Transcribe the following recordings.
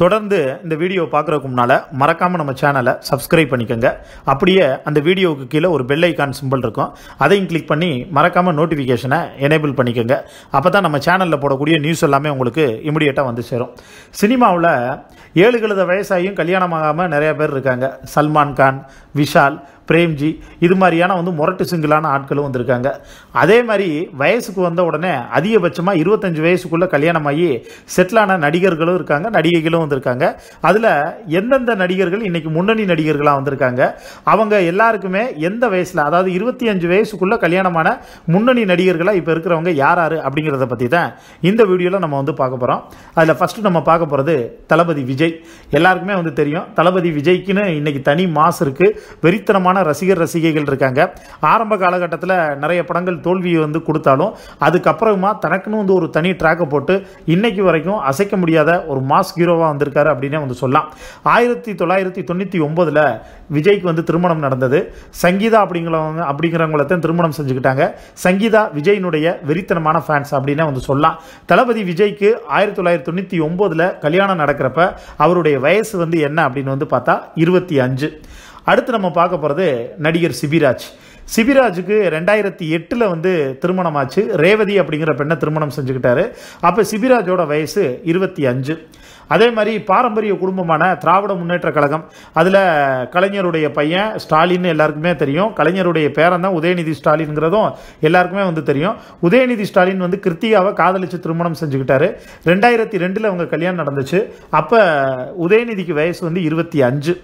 தொடர்ந்து இந்த வீடியோ பார்க்குறதுக்கு முன்னால் மறக்காமல் நம்ம சேனலை சப்ஸ்கிரைப் பண்ணிக்கோங்க. அப்படியே அந்த வீடியோவுக்கு கீழே ஒரு பெல் ஐக்கான் சிம்பிள் இருக்கும். அதையும் கிளிக் பண்ணி மறக்காமல் நோட்டிஃபிகேஷனை எனேபிள் பண்ணிக்கோங்க. அப்போ தான் நம்ம சேனலில் போடக்கூடிய நியூஸ் எல்லாமே உங்களுக்கு இமிடியேட்டாக வந்து சேரும். சினிமாவில் ஏழு கழுத வயசாகியும் கல்யாணம் ஆகாமல் நிறைய பேர் இருக்காங்க. சல்மான் கான் விஷால் பிரேம்ஜி இது மாதிரியான வந்து முரட்டு சிங்கிளான ஆட்களும் வந்திருக்காங்க. அதே மாதிரி வயசுக்கு வந்த உடனே அதிகபட்சமாக இருபத்தஞ்சு வயசுக்குள்ளே கல்யாணம் ஆகி செட்டிலான நடிகர்களும் இருக்காங்க நடிகைகளும் வந்திருக்காங்க. அதில் எந்தெந்த நடிகர்கள் இன்னைக்கு முன்னணி நடிகர்களாக வந்திருக்காங்க? அவங்க எல்லாருக்குமே எந்த வயசில் அதாவது இருபத்தி அஞ்சு வயசுக்குள்ளே கல்யாணமான முன்னணி நடிகர்களாக இப்போ இருக்கிறவங்க யார் யார் அப்படிங்கிறத பற்றி தான் இந்த வீடியோவில் நம்ம வந்து பார்க்க போகிறோம் அதில் ஃபஸ்ட்டு நம்ம பார்க்க போகிறது தளபதி விஜய். எல்லாருக்குமே வந்து தெரியும் தளபதி விஜய்க்குன்னு இன்னைக்கு தனி மாஸ் இருக்குது வெறித்தனமான ரசிகர் ரசிகைகள் இருக்காங்க. ஆரம்ப காலகட்டத்தில் நிறைய படங்கள் தோல்வியை வந்து கொடுத்தாலும் அதுக்கப்புறமா தனக்குன்னு வந்து ஒரு தனி ட்ராக்கை போட்டு இன்னைக்கு வரைக்கும் அசைக்க முடியாத ஒரு மாஸ் ஹீரோவாக வந்திருக்காரு அப்படின்னே வந்து சொல்லலாம். ஆயிரத்தி தொள்ளாயிரத்தி தொண்ணூற்றி ஒம்பதில் விஜய்க்கு வந்து திருமணம் நடந்தது. சங்கீதா அப்படிங்கிறவங்க அப்படிங்கிறவங்கள தான் திருமணம் செஞ்சுக்கிட்டாங்க. சங்கீதா விஜயினுடைய வெறித்தனமான ஃபேன்ஸ் அப்படின்னே வந்து சொல்லலாம். தளபதி விஜய்க்கு ஆயிரத்தி தொள்ளாயிரத்தி தொண்ணூற்றி ஒம்போதில் கல்யாணம் நடக்கிறப்ப அவருடைய வயசு வந்து என்ன அப்படின்னு வந்து பார்த்தா இருபத்தி அஞ்சு. அடுத்து நம்ம பார்க்க போகிறது நடிகர் சிபிராஜ். சிபிராஜுக்கு ரெண்டாயிரத்தி எட்டில் வந்து திருமணம் ஆச்சு ரேவதி அப்படிங்கிற பெண்ணை திருமணம் செஞ்சுக்கிட்டாரு. அப்போ சிபிராஜோட வயசு இருபத்தி அஞ்சு. அதே மாதிரி பாரம்பரிய குடும்பமான திராவிட முன்னேற்ற கழகம். அதில் கலைஞருடைய பையன் ஸ்டாலின் எல்லாருக்குமே தெரியும். கலைஞருடைய பேரன் தான் உதயநிதி ஸ்டாலின்ங்கிறதும் எல்லாருக்குமே வந்து தெரியும். உதயநிதி ஸ்டாலின் வந்து கிருத்திகாவை காதலிச்சு திருமணம் செஞ்சுக்கிட்டாரு. ரெண்டாயிரத்தி ரெண்டில் அவங்க கல்யாணம் நடந்துச்சு. அப்போ உதயநிதிக்கு வயசு வந்து இருபத்தி அஞ்சு.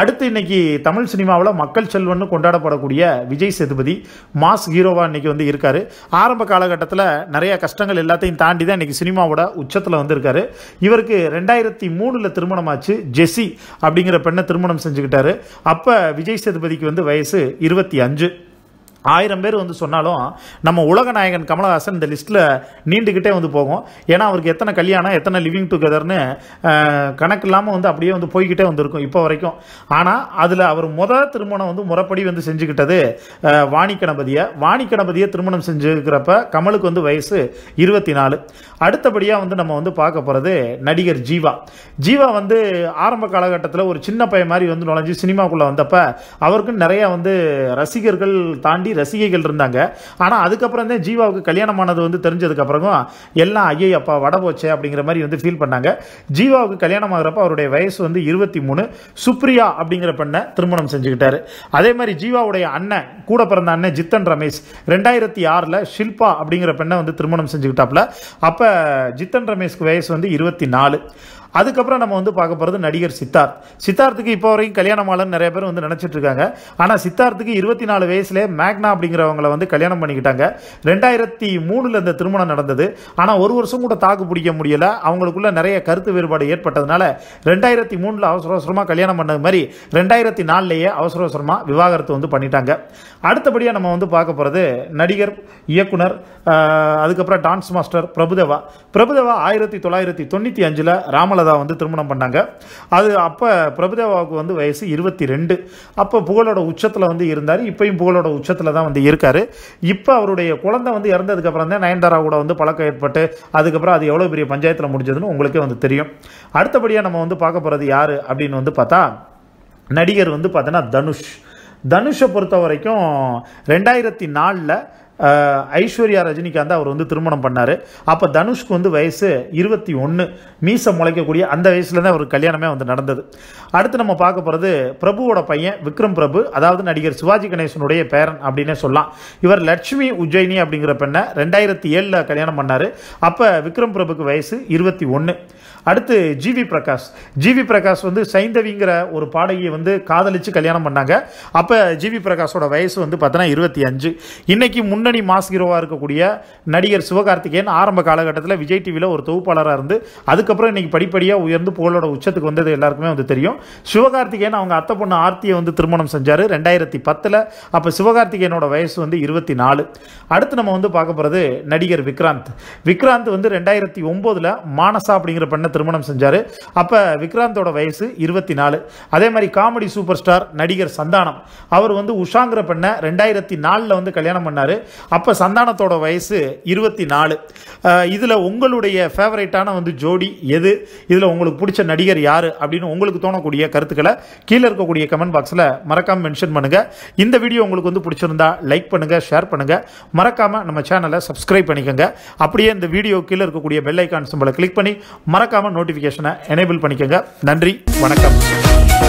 அடுத்து இன்னைக்கு தமிழ் சினிமாவில் மக்கள் செல்வன்னு கொண்டாடப்படக்கூடிய விஜய் சேதுபதி மாஸ் ஹீரோவாக இன்னைக்கு வந்து இருக்காரு. ஆரம்ப காலகட்டத்தில் நிறைய கஷ்டங்கள் எல்லாத்தையும் தாண்டி தான் இன்னைக்கு சினிமாவோட உச்சத்தில் வந்திருக்காரு. இவருக்கு ரெண்டு ரெண்டாயிரத்தி மூணில் திருமணமாச்சு ஜெஸ்ஸி அப்படிங்கிற பெண்ணை திருமணம் செஞ்சுக்கிட்டாரு. அப்போ விஜய் சேதுபதிக்கு வந்து வயசு இருபத்தி அஞ்சு. ஆயிரம் பேர் வந்து சொன்னாலும் நம்ம உலக நாயகன் கமலஹாசன் இந்த லிஸ்ட்டில் நீண்டுக்கிட்டே வந்து போகும். ஏன்னா அவருக்கு எத்தனை கல்யாணம் எத்தனை லிவிங் டுகெதர்னு கணக்கு இல்லாமல் வந்து அப்படியே வந்து போய்கிட்டே வந்திருக்கும் இப்போ வரைக்கும். ஆனால் அதில் அவர் முதல் திருமணம் வந்து முறைப்படி வந்து செஞ்சுக்கிட்டது அஹ், வாணி கணபதியை. வாணி கணபதியை திருமணம் செஞ்சுக்கிறப்ப கமலுக்கு வந்து வயசு இருபத்தி நாலு அடுத்தபடியாக வந்து நம்ம வந்து பார்க்க போகிறது நடிகர் ஜீவா. ஜீவா வந்து ஆரம்ப காலகட்டத்தில் ஒரு சின்ன பையன் மாதிரி வந்து நுழைஞ்சு சினிமாக்குள்ளே வந்தப்போ அவருக்கும் நிறையா வந்து ரசிகர்கள் தாண்டி ரசிகைகள் இருந்தாங்க. ஆனால் அதுக்கப்புறம் தான் ஜீவாவுக்கு கல்யாணமானது வந்து தெரிஞ்சதுக்கப்புறமும் எல்லாம் ஐயே அப்பா வட போச்சே அப்படிங்கிற மாதிரி வந்து ஃபீல் பண்ணாங்க. ஜீவாவுக்கு கல்யாணம் ஆகிறப்ப அவருடைய வயசு வந்து இருபத்தி மூணு. சுப்ரியா அப்படிங்கிற பெண்ணை திருமணம் செஞ்சுக்கிட்டாரு. அதே மாதிரி ஜீவாவுடைய அண்ணன் கூட பிறந்த அண்ணன் ஜித்தன் ரமேஷ் ரெண்டாயிரத்தி ஆறில் ஷில்பா அப்படிங்கிற பெண்ணை வந்து திருமணம் செஞ்சுக்கிட்டாப்புல. அப்போ ஜித்தன் ரமேஷ்க்கு வயசு வந்து இருபத்தி நாலு. அதுக்கப்புறம் நம்ம வந்து பார்க்க போகிறது நடிகர் சித்தார்த். சித்தார்த்துக்கு இப்போ வரைக்கும் கல்யாணம் ஆலன்னு நிறைய பேர் வந்து நினச்சிட்டு இருக்காங்க. ஆனால் சித்தார்த்துக்கு இருபத்தி நாலு வயசுலேயே மேக்னா அப்படிங்கிறவங்கள வந்து கல்யாணம் பண்ணிக்கிட்டாங்க. ரெண்டாயிரத்தி மூணில் இந்த திருமணம் நடந்தது. ஆனால் ஒரு வருஷம் கூட தாக்கு பிடிக்க முடியல. அவங்களுக்குள்ள நிறைய கருத்து வேறுபாடு ஏற்பட்டதுனால ரெண்டாயிரத்தி மூணில் அவசர அவசரமாக கல்யாணம் பண்ணது மாதிரி ரெண்டாயிரத்தி நாலுலேயே அவசர அவசரமாக விவாகரத்து வந்து பண்ணிட்டாங்க. அடுத்தபடியாக நம்ம வந்து பார்க்க போகிறது நடிகர் இயக்குனர் அதுக்கப்புறம் டான்ஸ் மாஸ்டர் பிரபுதேவா. பிரபுதேவா ஆயிரத்தி தொள்ளாயிரத்தி தொண்ணூற்றி அஞ்சில் ராமலதா வந்து திருமணம் பண்ணாங்க. அது அப்போ பிரபுதேவாவுக்கு வந்து வயசு இருபத்தி ரெண்டு அப்போ புகழோட உச்சத்தில் வந்து இருந்தார். இப்போயும் புகழோட உச்சத்தில் தான் வந்து இருக்கார். இப்போ அவருடைய குழந்தை வந்து இறந்ததுக்கப்புறம் தான் நயன்தாரா கூட வந்து பழக்கம் ஏற்பட்டு அதுக்கப்புறம் அது எவ்வளோ பெரிய பஞ்சாயத்தில் முடிஞ்சதுன்னு உங்களுக்கே வந்து தெரியும். அடுத்தபடியாக நம்ம வந்து பார்க்க போகிறது யார் அப்படின்னு வந்து பார்த்தா நடிகர் வந்து பார்த்தோன்னா தனுஷ். தனுஷை பொறுத்த வரைக்கும் ரெண்டாயிரத்தி நாலில் ஐஸ்வர்யா ரஜினிகாந்த் அவர் வந்து திருமணம் பண்ணார். அப்போ தனுஷ்க்கு வந்து வயசு இருபத்தி ஒன்று மீசை முளைக்கக்கூடிய அந்த வயசுல தான் அவருக்கு கல்யாணமே வந்து நடந்தது. அடுத்து நம்ம பார்க்க போகிறது பிரபுவோட பையன் விக்ரம் பிரபு அதாவது நடிகர் சிவாஜி கணேசனுடைய பேரன் அப்படின்னே சொல்லலாம். இவர் லட்சுமி உஜ்ஜயினி அப்படிங்கிற பெண்ணை ரெண்டாயிரத்தி ஏழில் கல்யாணம் பண்ணார். அப்போ விக்ரம் பிரபுக்கு வயசு இருபத்தி ஒன்று அடுத்து ஜிவி பிரகாஷ். ஜிவி பிரகாஷ் வந்து சைந்தவிங்கிற ஒரு பாடகியை வந்து காதலித்து கல்யாணம் பண்ணாங்க. அப்போ ஜிவி பிரகாஷோட வயசு வந்து பார்த்தோன்னா இருபத்தி அஞ்சு. இன்னைக்கு முன் முன்னணி மாஸ் ஹீரோவாக இருக்கக்கூடிய நடிகர் சிவகார்த்திகேயன் ஆரம்ப காலகட்டத்தில் விஜய் டிவியில் ஒரு தொகுப்பாளராக இருந்து அதுக்கப்புறம் இன்றைக்கி படிப்படியாக உயர்ந்து புகழோட உச்சத்துக்கு வந்தது எல்லாருக்குமே வந்து தெரியும். சிவகார்த்திகேயன் அவங்க அத்தை பொண்ணு ஆர்த்தியை வந்து திருமணம் செஞ்சார் ரெண்டாயிரத்தி பத்தில். அப்போ சிவகார்த்திகேயனோட வயசு வந்து இருபத்தி நாலு. அடுத்து நம்ம வந்து பார்க்க போகிறது நடிகர் விக்ராந்த். விக்ராந்த் வந்து ரெண்டாயிரத்தி ஒம்போதில் மானசா அப்படிங்கிற பெண்ணை திருமணம் செஞ்சார். அப்போ விக்ராந்தோட வயசு இருபத்தி நாலு. அதே மாதிரி காமெடி சூப்பர் ஸ்டார் நடிகர் சந்தானம். அவர் வந்து உஷாங்கிற பெண்ணை ரெண்டாயிரத்தி நாலில் வந்து கல்யாணம் பண்ணார். அப்போ சந்தானத்தோட வயசு இருபத்தி நாலு இதில் உங்களுடைய ஃபேவரேட்டான வந்து ஜோடி எது? இதில் உங்களுக்கு பிடிச்ச நடிகர் யார்? அப்படின்னு உங்களுக்கு தோணக்கூடிய கருத்துக்களை கீழே இருக்கக்கூடிய கமெண்ட் பாக்ஸில் மறக்காமல் மென்ஷன் பண்ணுங்கள் இந்த வீடியோ உங்களுக்கு வந்து பிடிச்சிருந்தா லைக் பண்ணுங்கள் ஷேர் பண்ணுங்கள் மறக்காமல் நம்ம சேனலை சப்ஸ்கிரைப் பண்ணிக்கோங்க. அப்படியே இந்த வீடியோ கீழே இருக்கக்கூடிய பெல் ஐக்கான் சிம்பலை கிளிக் பண்ணி மறக்காமல் நோட்டிஃபிகேஷனை எனேபிள் பண்ணிக்கோங்க. நன்றி வணக்கம்.